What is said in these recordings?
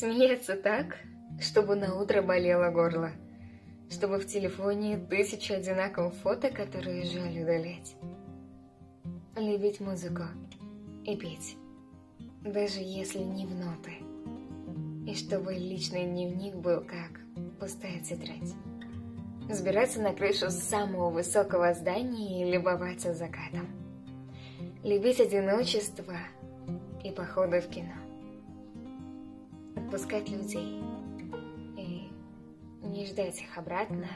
Смеяться так, чтобы на утро болело горло. Чтобы в телефоне тысяча одинаковых фото, которые жаль удалять. Любить музыку и петь, даже если не в ноты. И чтобы личный дневник был как пустая тетрадь. Забираться на крышу самого высокого здания и любоваться закатом. Любить одиночество и походы в кино. Отпускать людей и не ждать их обратно,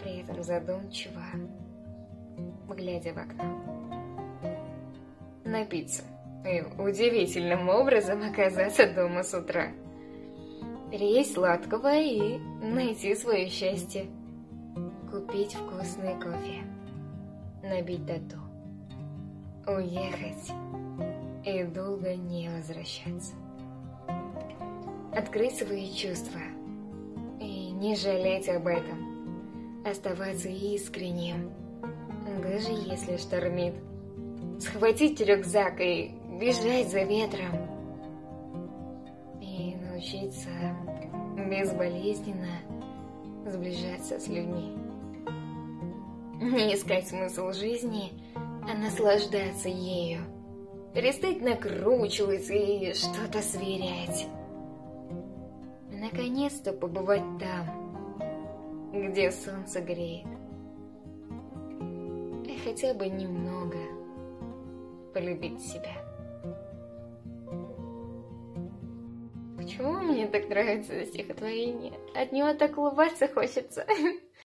при этом задумчиво, глядя в окно. Напиться и удивительным образом оказаться дома с утра. Переесть сладкого и найти свое счастье. Купить вкусный кофе. Набить тату. Уехать и долго не возвращаться. Открыть свои чувства и не жалеть об этом. Оставаться искренним, даже если штормит. Схватить рюкзак и бежать за ветром. И научиться безболезненно сближаться с людьми. Не искать смысл жизни, а наслаждаться ею. Перестать накручиваться и что-то сверять. Наконец-то побывать там, где солнце греет. И хотя бы немного полюбить себя. Почему мне так нравится стихотворение? От него так улыбаться хочется.